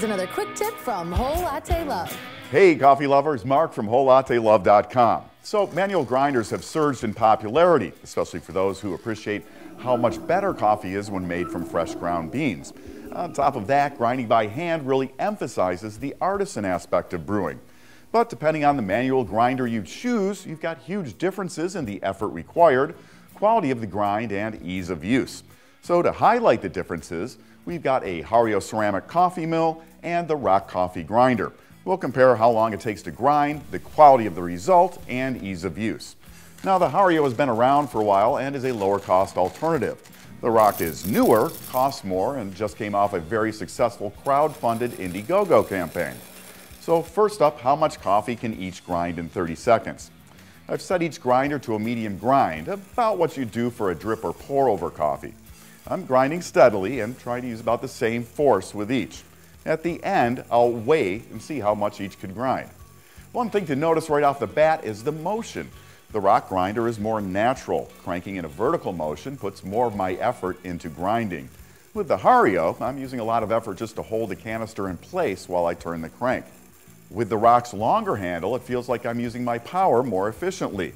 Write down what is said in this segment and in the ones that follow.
is another quick tip from Whole Latte Love. Hey, coffee lovers, Marc from WholeLatteLove.com. So, manual grinders have surged in popularity, especially for those who appreciate how much better coffee is when made from fresh ground beans. On top of that, grinding by hand really emphasizes the artisan aspect of brewing. But depending on the manual grinder you choose, you've got huge differences in the effort required, quality of the grind, and ease of use. So to highlight the differences, we've got a Hario ceramic coffee mill and the ROK coffee grinder. We'll compare how long it takes to grind, the quality of the result, and ease of use. Now the Hario has been around for a while and is a lower cost alternative. The ROK is newer, costs more, and just came off a very successful crowd-funded Indiegogo campaign. So first up, how much coffee can each grind in 30 seconds? I've set each grinder to a medium grind, about what you do for a drip or pour over coffee. I'm grinding steadily and trying to use about the same force with each. At the end, I'll weigh and see how much each can grind. One thing to notice right off the bat is the motion. The ROK grinder is more natural. Cranking in a vertical motion puts more of my effort into grinding. With the Hario, I'm using a lot of effort just to hold the canister in place while I turn the crank. With the ROK's longer handle, it feels like I'm using my power more efficiently.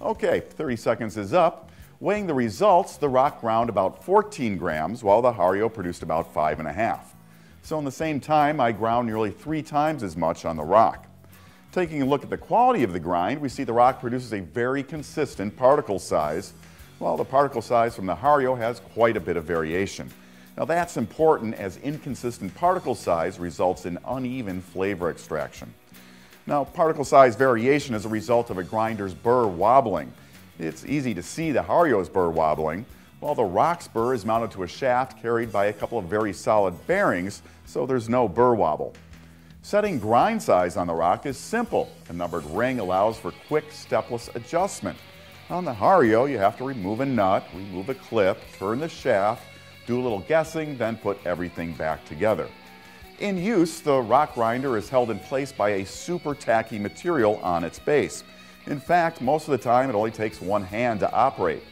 Okay, 30 seconds is up. Weighing the results, the ROK ground about 14 grams, while the Hario produced about five and a half. So in the same time, I ground nearly three times as much on the ROK. Taking a look at the quality of the grind, we see the ROK produces a very consistent particle size, while the particle size from the Hario has quite a bit of variation. Now that's important as inconsistent particle size results in uneven flavor extraction. Now particle size variation is a result of a grinder's burr wobbling. It's easy to see the Hario's burr wobbling, while the ROK's burr is mounted to a shaft carried by a couple of very solid bearings, so there's no burr wobble. Setting grind size on the ROK is simple. A numbered ring allows for quick stepless adjustment. On the Hario, you have to remove a nut, remove a clip, turn the shaft, do a little guessing, then put everything back together. In use, the ROK grinder is held in place by a super tacky material on its base. In fact, most of the time it only takes one hand to operate.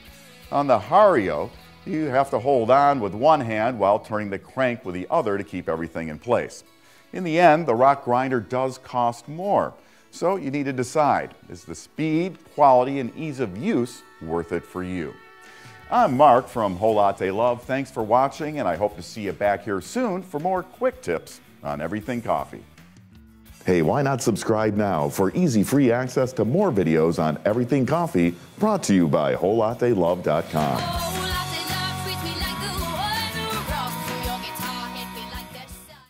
On the Hario, you have to hold on with one hand while turning the crank with the other to keep everything in place. In the end, the ROK grinder does cost more, so you need to decide, is the speed, quality, and ease of use worth it for you? I'm Marc from Whole Latte Love. Thanks for watching, and I hope to see you back here soon for more quick tips on everything coffee. Hey, why not subscribe now for easy free access to more videos on everything coffee brought to you by WholeLatteLove.com.